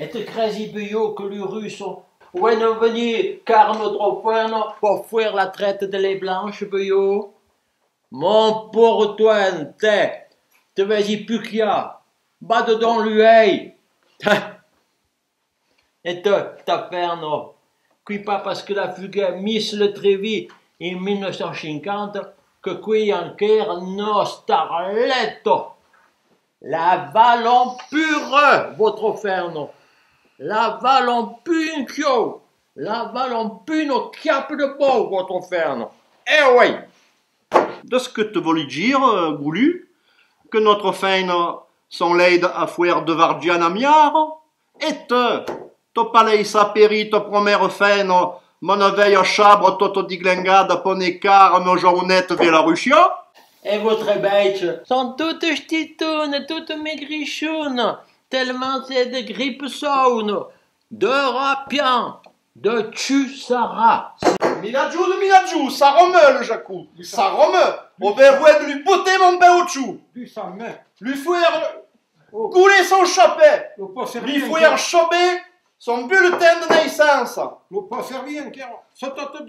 Et te crasi bio que le russo. Où est venu car notre frère pour faire la traite de les blanches bio? Mon pauvre toi, te, vas-y plus qu'il y a. Bas dedans lui, Et te, t'afferno. Qui pas parce que la fugue Miss le Trévi en 1950 que qui encore no starletto. La vallon pure, votre ferno. La vallon punchio. La vallon puno chiappe de beau, votre ferno. Eh oui! De ce que te voulais dire, euh, Goulu, que notre feine son l'aide à fouer de Vardian à miar, et te, to palais saperi, to promère feine, mon veille à chabre, toto nos journettes via la Russia, Et votre bête sont toutes ch'titounes, toutes maigrichounes, tellement c'est de grippe saune, de rapian, de tussara. Minadjou de Minadjou, ça remeut le jacou, ça remeut. Au de lui botter mon Du sang main. lui fouer couler son chapet, lui fouer choper son bulletin de naissance. Le pas servi encore. Ça t'a te